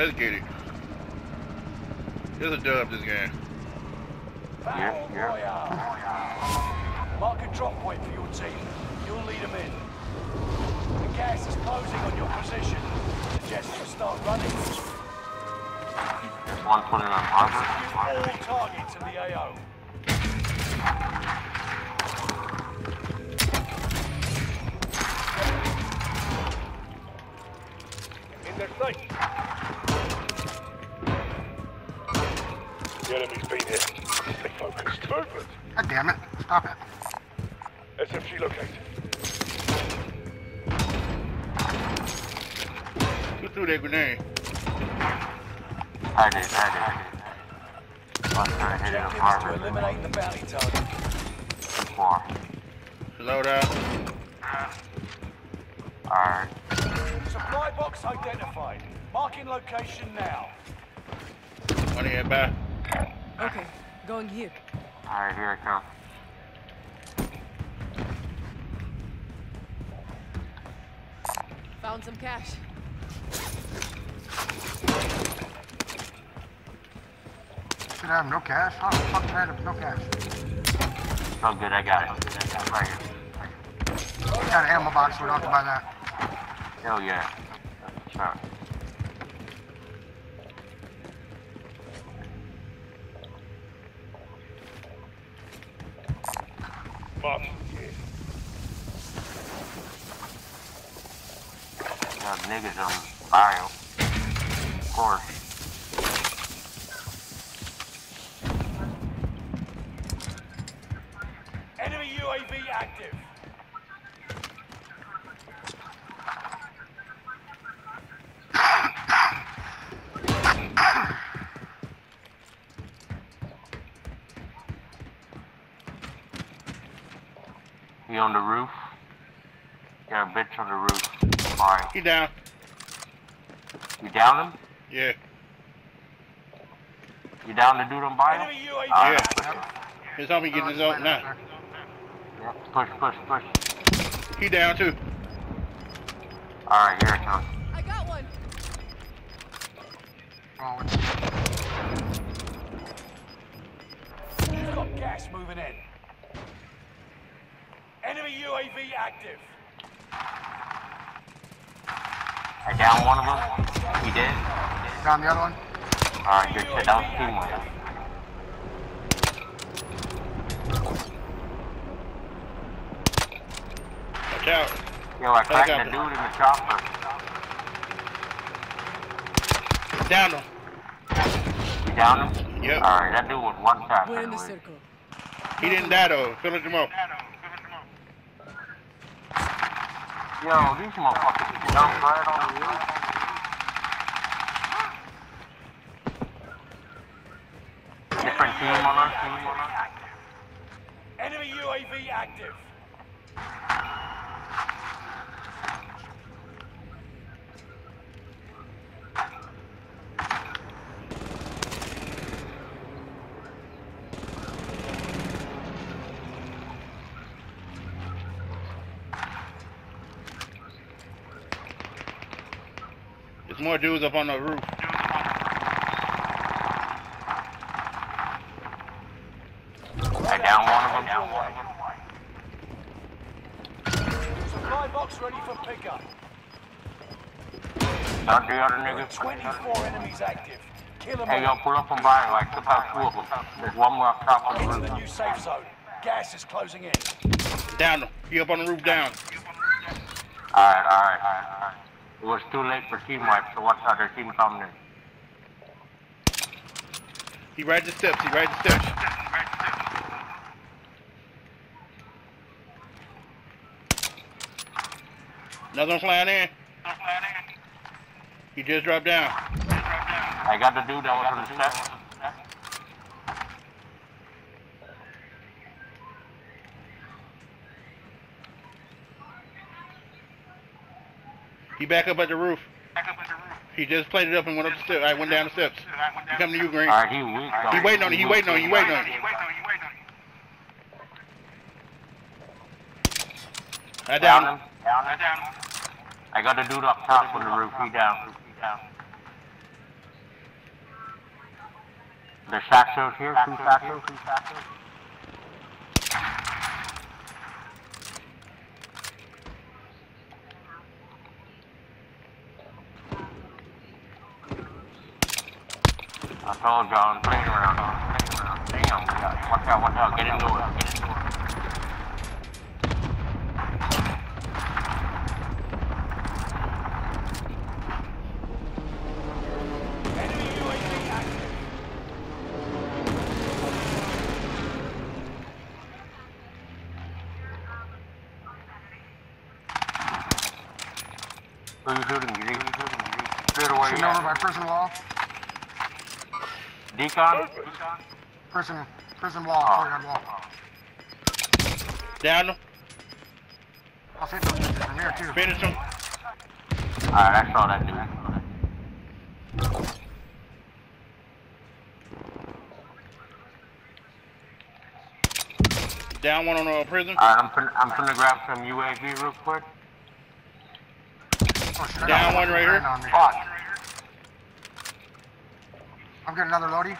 let's get it. There's a dub this game. Yeah, yeah. Mark a drop point for your team. You'll lead them in. The gas is closing on your position. Suggest you start running. There's one putting on harbor. All targets in the AO. In their sight. The enemy's been here. Stay focused. Movement. God damn it. Stop it. SMG located. Threw that grenade? I did, I did, I did. I'm trying to hit it up to eliminate the bounty target. Too far. Load out. Alright. Supply box identified. Marking location now. Money head back. Okay, going here. Alright, here I come. Found some cash. Should have no cash. How the fuck did I have no cash? So good, I got it. I got it right here. Got an ammo box, we don't have to buy that. Hell yeah. Sure. Mark. Got niggas on bio. Of course. Enemy UAV active. He on the roof. Got a bitch on the roof. Bio. He down. You down him? Yeah. You down to do them bio? Enemy UAV Alright, Yeah. push it. His homie getting his own now. Yeah, push, push, push. He down too. Alright, here it comes. I got one. It's You've got gas moving in. Enemy UAV active. I down one of them. He did. down the other one. Alright, good shit. That was teamwork. Watch out. Yo, I cracked the it. dude in the chopper. Down him. You down him? Yep. Alright, that dude was one shot. We're in the circle. He didn't die though. Finish him up. Yo, these motherfuckers jump right on the roof. Different team on us, team on us. Enemy UAV active. There's more dudes up on the roof. Not the other niggas. 24 enemies active. Kill them Hey, yo, all. pull up and buy like took out two of them. There's one more up top on the to the new safe zone. Gas is closing in. Down him. He up on the roof down. Alright, alright, alright, alright. It was too late for team wipe, so watch out, their team coming in. He right the steps. He right the steps. Another one flying in. He just dropped down. I got the dude that was on the steps. He back up at the roof. He just played it up and went up the steps. I went down the steps. He coming to you, Green. Alright, he weak though. He waiting on it. He waiting on it. He waiting on it. I Down down him. Down him. I got a dude up top on the roof. He down. He down. There's satchels here. Two satchels. Two satchels. I told John, playing around, playing around. Damn, we got, watch out, watch out, get into it, get into it. Enemy UAV active. Who you shooting, Giddy? Who you shooting, Giddy? Straight away, over by prison wall. Decon? Prison, prison wall, Oh. courtyard wall. Down. I'll hit those bitches from here too. Finish him. Alright, I saw that dude. Down one on uh, prison. Alright, I'm finna, I'm finna grab some UAV real quick. Oh, shit, Down one right here. on. Fuck. I'm getting another loadie.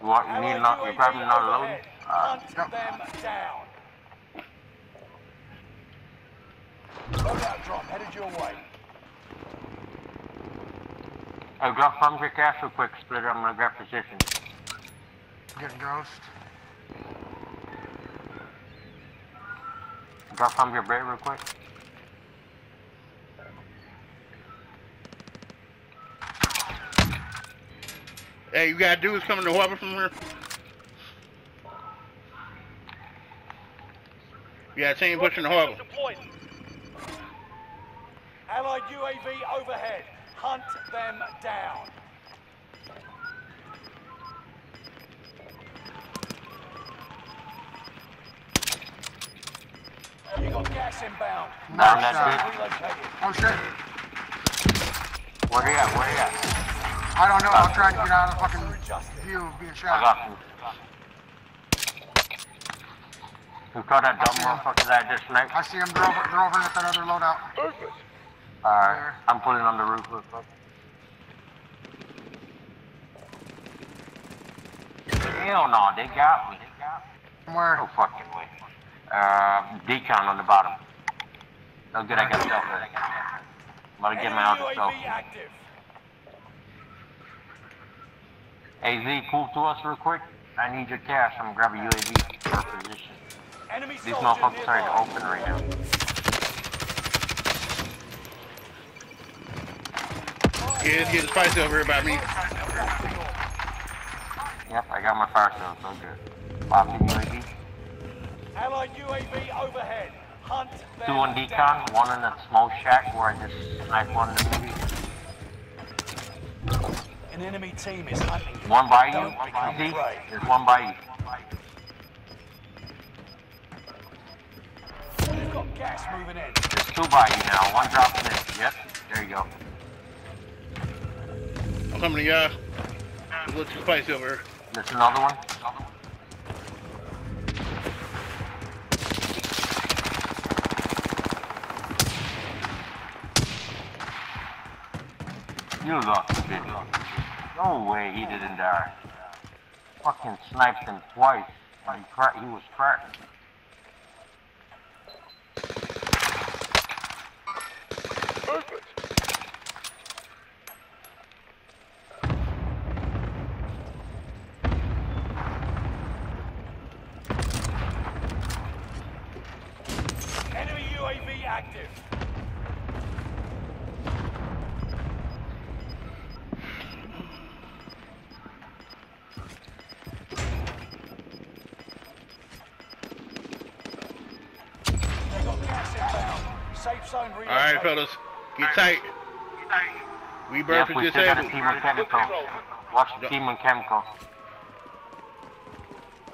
You want, you need not, you UAV grabbing another load? overhead. Alright. Hunt Yep. them down. Loadout drop headed your way. Hey, drop from your cash real quick, Splitter. I'm gonna grab position. Getting ghost. Drop from your bait real quick. Hey, you got dudes coming to Harbor from here? You got a team pushing the Harbor. Allied UAV overhead. Hunt them down. You got gas inbound. Down Nice that shot. bitch. Relocated. Oh shit. Where they at? Where they at? I don't know. I'm trying to get out of the fucking Adjusted. view of being shot. I got you. You saw that dumb motherfucker that I just sniped? I see him. They're over, they're over at that other loadout. Movement. Alright, I'm pulling on the roof real quick. Hell no, they got me. They got me. Where? No fucking way. Uh, decon on the bottom. No good, I got self there. I'm gonna get Enemy my other self. UAV active. Hey Z, pull to us real quick. I need your cash. I'm gonna grab a UAV for position. Enemy These soldier motherfuckers are in the open right now. Yeah, it's getting spicy over here by me. Yep, I got my fire sale, so good. Popping UAV. Allied UAV overhead. Hunt Two on decon, one in that small shack where I just sniped one in the movie. An enemy team is hunting you. One by you, Don't become you. There's one by you. You've got gas moving in. There's two by you now, one dropping in. Yep, there you go. I'm coming to y'all. It's a little too spicy over here. There's another one. You lucky bitch. No way he didn't die. Fucking sniped him twice. He, he was cracked. All right, fellas, get tight. We Yep, Burford we still got a disabled. team on chemical. Watch the team on chemical.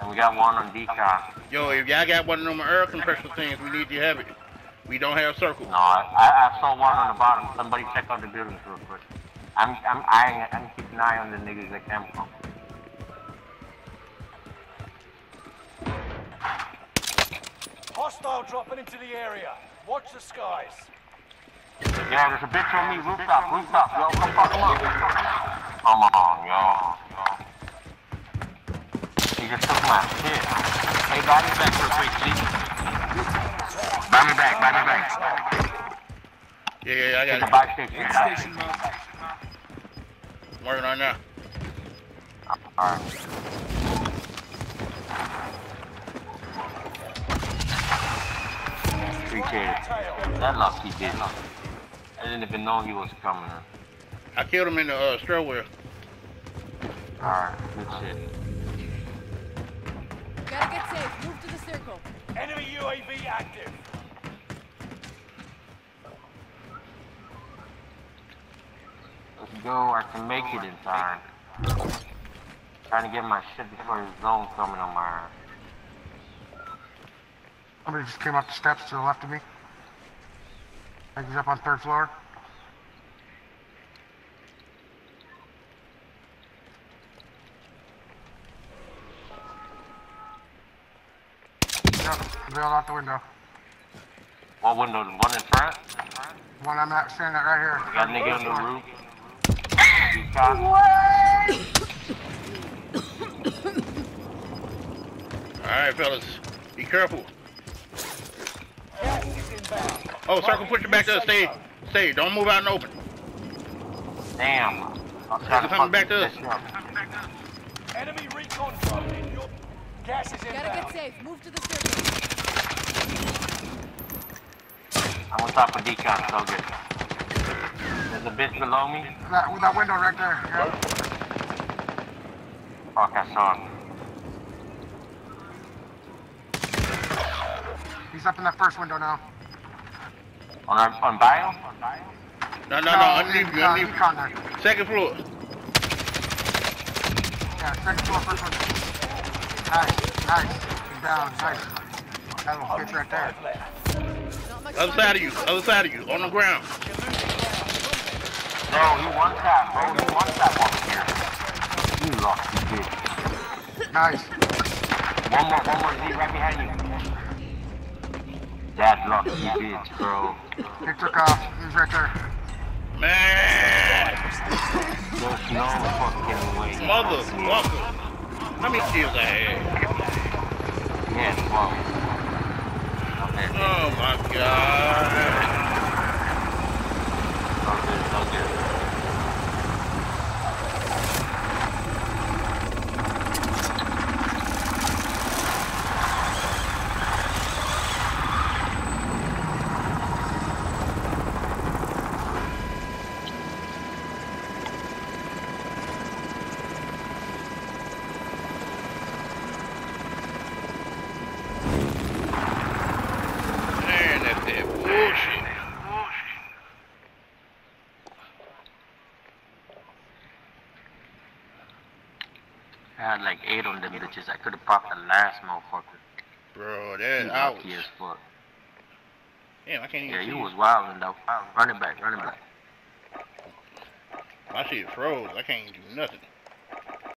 And we got one on decon. Yo, if y'all got one of them air compressor things, we need to have it. We don't have circle. No, I, I, I saw one on the bottom. Somebody check out the buildings real quick. I'm, I'm eyeing, I'm keeping an eye on the niggas that came from. Hostile dropping into the area. Watch the skies. Yeah, there's a bitch on me, rooftop, rooftop, yo, come fuck him up. Come on, yo. He just took my shit. Hey, buy me back real quick, G. Buy me back, buy me back. Yeah, yeah, yeah, I It's a got buy station. Aid buy station station. marked. it. Working on that. Alright. Appreciate it. Tail. That lucky bitch. I didn't even know he was coming. I killed him in the uh, stairwell. Alright, good shit. Gotta get safe. Move to the circle. Enemy UAV active. Let's go, I can make it in time. Trying to get my shit before his zone coming on my ass. Somebody just came up the steps to the left of me. I think he's up on third floor. Yep, bailed out the window. What window? The one in front? One I'm at, standing at right here. Got a nigga on the roof. He shot. Alright, fellas. Be careful. Gas is. Oh, circle, put your back to the Safe stage. Stay. Don't move out and open. Damn. I'm trying to coming fuck back to this us. up. Enemy recon drone in your... Gas is Gotta get safe. Move to the circle. I'm on top of decon, so good. There's a bitch below me. That, that window right there. Yeah. Fuck, I saw him. He's up in that first window now. On, our, on bio? No, no, no. Underneath you, uh, underneath decon you. Second floor. Yeah, second floor, first window. Nice, nice. He's down, nice. That little bitch right there. Five left. Not much Other side of you. Other side of you. On the ground. No, he one tap, bro. He one tap over here. You lucky bitch. Nice. One more, one more Z right behind you. That lucky bitch, bro. He took off. He was right there. Man. There's no fucking way. Motherfucker. How many kills I had? Yeah, well. Okay, Oh my god. so good, so good. Man, that's that bullshit. I had like eight on them bitches. I could have popped the last motherfucker. Bro, that lucky as fuck. Damn, I can't even Yeah, you it. was wilding though. Running back, running back. My shit froze. I can't do nothing.